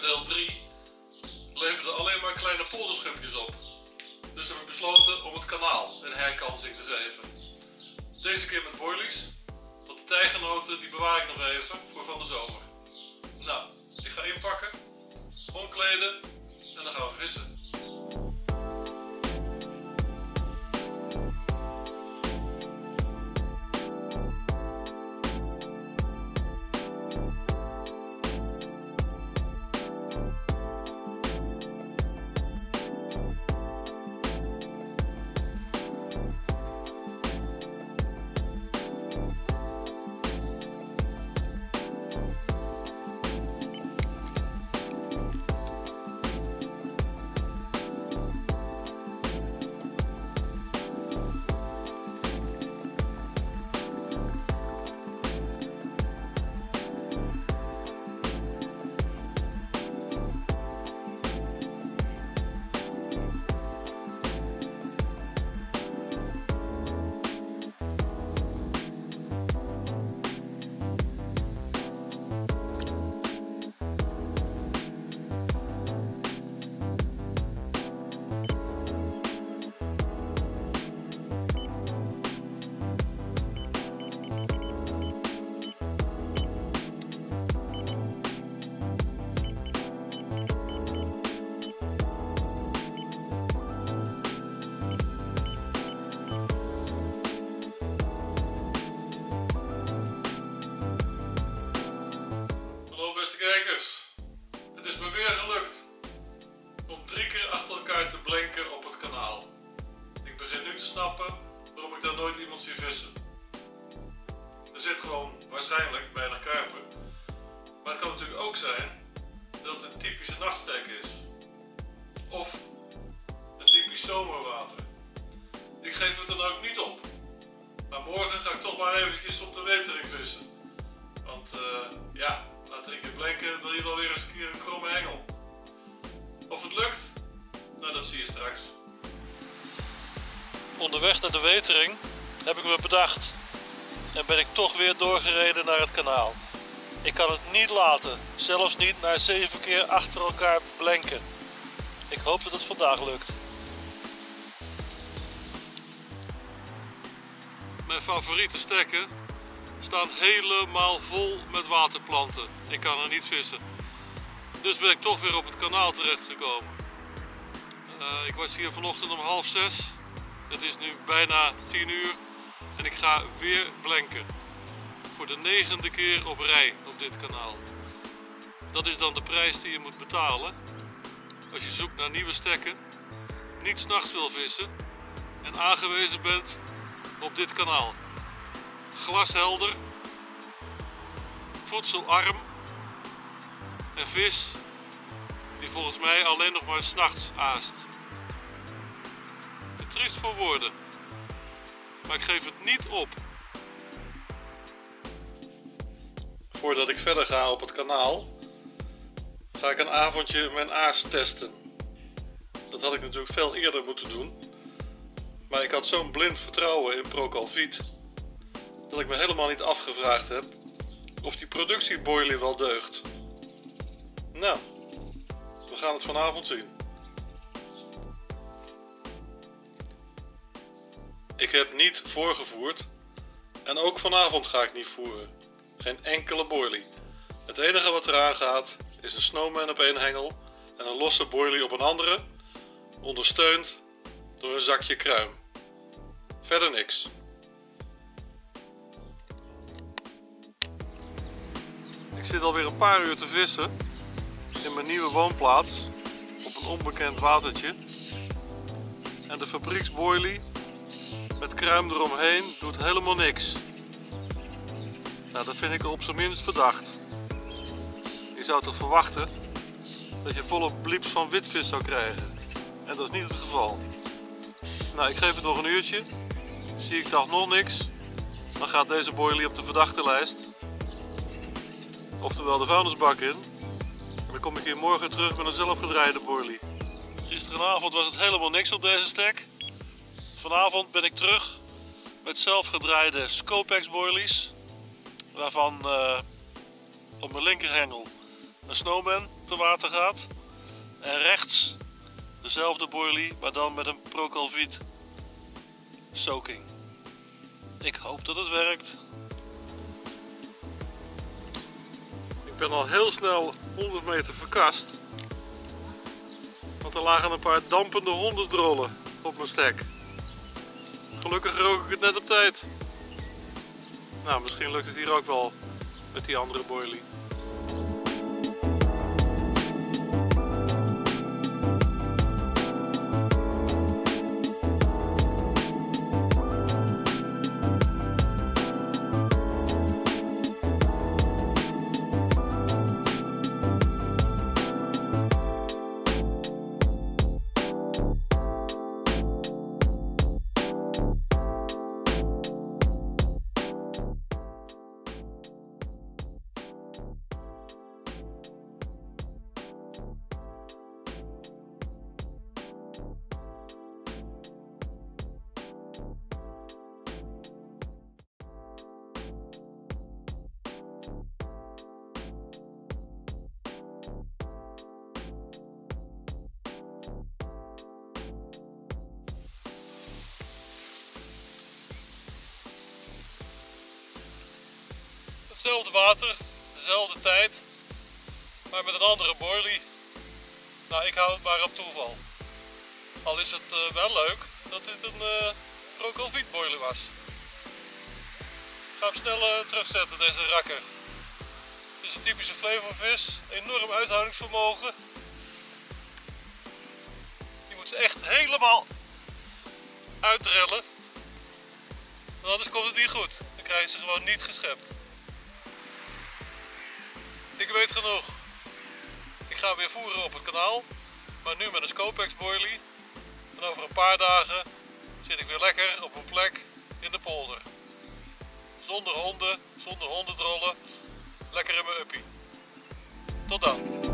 deel 3 leverde alleen maar kleine polderschubjes op. Dus hebben we besloten om het kanaal een herkansing te geven. Deze keer met boilies, want de tijgenoten die bewaar ik nog even voor van de zomer. Nou, ik ga inpakken, omkleden en dan gaan we vissen. Waarom ik daar nooit iemand zie vissen. Er zit gewoon waarschijnlijk weinig karper. Maar het kan natuurlijk ook zijn dat het een typische nachtstek is. Of een typisch zomerwater. Ik geef het dan ook niet op. Maar morgen ga ik toch maar eventjes op de wetering vissen. Want eh, ja, na drie keer blenken wil je wel weer eens een keer een kromme hengel. Of het lukt? Nou, dat zie je straks. Onderweg naar de wetering heb ik me bedacht. En ben ik toch weer doorgereden naar het kanaal. Ik kan het niet laten, zelfs niet na zeven keer achter elkaar blenken. Ik hoop dat het vandaag lukt. Mijn favoriete stekken staan helemaal vol met waterplanten. Ik kan er niet vissen. Dus ben ik toch weer op het kanaal terechtgekomen. Eh, ik was hier vanochtend om half zes. Het is nu bijna tien uur. En ik ga weer blenken. Voor de negende keer op rij op dit kanaal. Dat is dan de prijs die je moet betalen. Als je zoekt naar nieuwe stekken. Niet s'nachts wil vissen. En aangewezen bent op dit kanaal glashelder, voedselarm en vis die volgens mij alleen nog maar s'nachts aast. Triest voor woorden, maar ik geef het niet op. Voordat ik verder ga op het kanaal, ga ik een avondje mijn aas testen. Dat had ik natuurlijk veel eerder moeten doen, maar ik had zo'n blind vertrouwen in Procalvit dat ik me helemaal niet afgevraagd heb of die productieboiler wel deugt. Nou, we gaan het vanavond zien. Ik heb niet voorgevoerd en ook vanavond ga ik niet voeren. Geen enkele boilie. Het enige wat eraan gaat is een snowman op één hengel en een losse boilie op een andere, ondersteund door een zakje kruim. Verder niks. Ik zit alweer een paar uur te vissen in mijn nieuwe woonplaats op een onbekend watertje. En de fabrieksboilie met kruim eromheen doet helemaal niks. Nou, dat vind ik op zijn minst verdacht. Je zou toch verwachten dat je volop blieps van witvis zou krijgen. En dat is niet het geval. Nou, ik geef het nog een uurtje. Zie ik toch nog niks, dan gaat deze boilie op de verdachte lijst oftewel de vuilnisbak in. En dan kom ik hier morgen terug met een zelfgedraaide boilie. Gisteravond was het helemaal niks op deze stek. Vanavond ben ik terug met zelfgedraaide Scopex boilies. Waarvan uh, op mijn linkerhengel een snowman te water gaat. En rechts dezelfde boilie, maar dan met een Procalvit soaking. Ik hoop dat het werkt. Ik ben al heel snel 100 meter verkast. Want er lagen een paar dampende hondendrollen op mijn stek. Gelukkig rook ik het net op tijd. Nou, misschien lukt het hier ook wel met die andere boilie. Hetzelfde water, dezelfde tijd, maar met een andere boilie. Nou, ik hou het maar op toeval. Al is het uh, wel leuk dat dit een uh, Procalvit boiler was. Ik ga hem snel uh, terugzetten, deze rakker. Het is een typische flevovis, enorm uithoudingsvermogen. Je moet ze echt helemaal uitdrillen. Anders komt het niet goed. Dan krijg je ze gewoon niet geschept. Ik weet genoeg. Ik ga weer voeren op het kanaal, maar nu met een Scopex boilie. En over een paar dagen zit ik weer lekker op een plek in de polder. Zonder honden, zonder hondendrollen, lekker in mijn uppie. Tot dan.